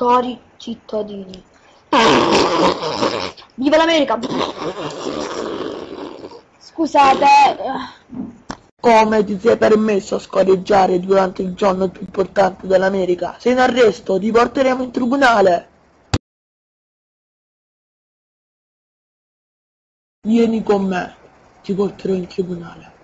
Cari cittadini. Viva l'America! Scusate, eh. Come ti sei permesso a scorreggiare durante il giorno più importante dell'America? Sei in arresto, ti porteremo in tribunale. Vieni con me, ti porterò in tribunale.